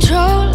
control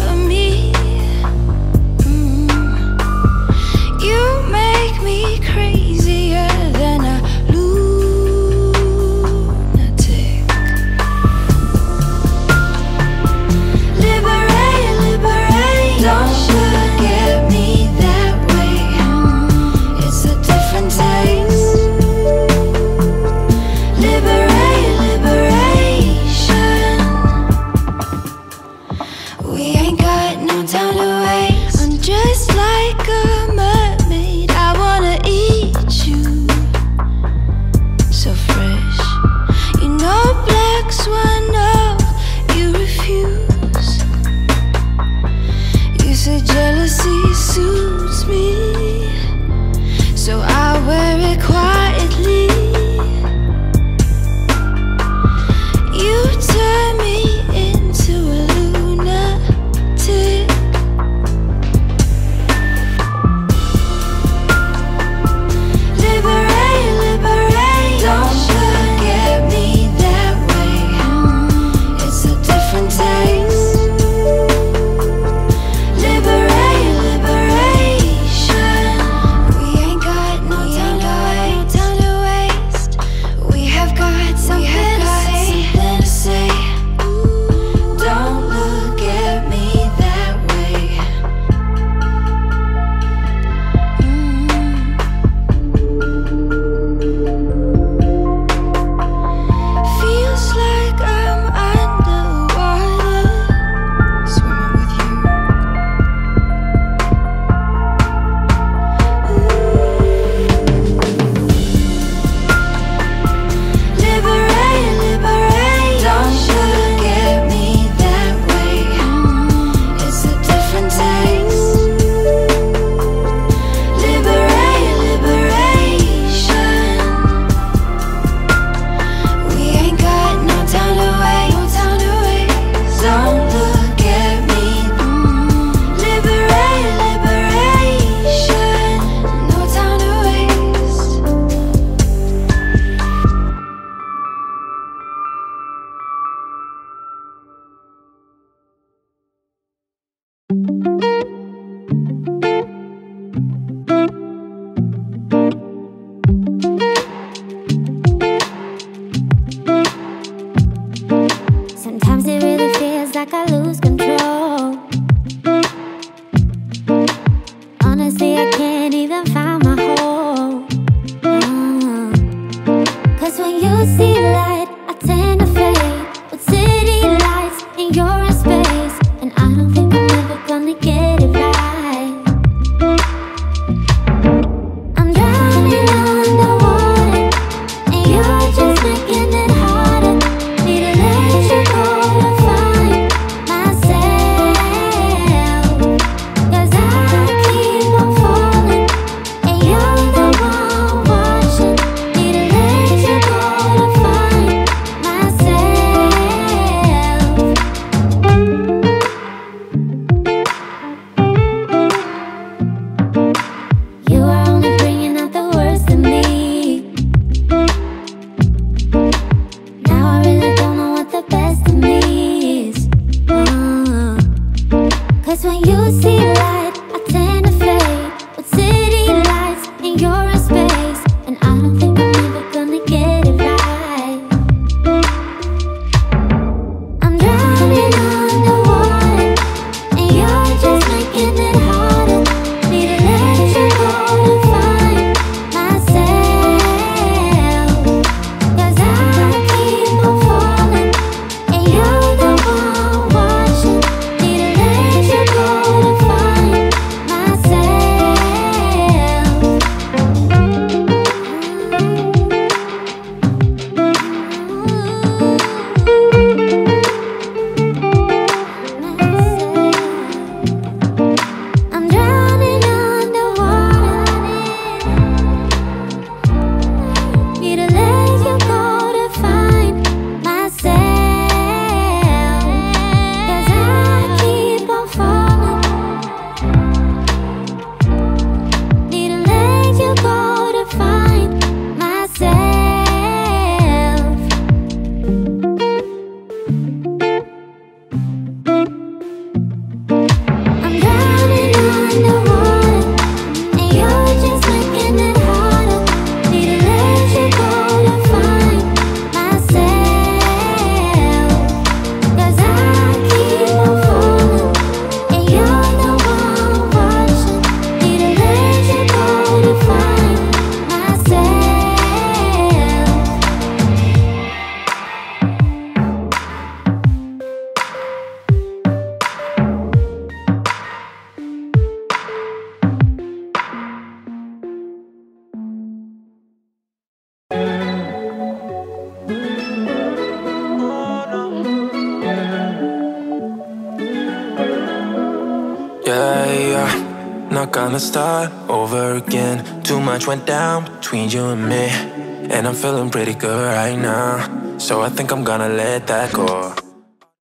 Yeah, yeah. Not gonna start over again. Too much went down between you and me. And I'm feeling pretty good right now. So I think I'm gonna let that go.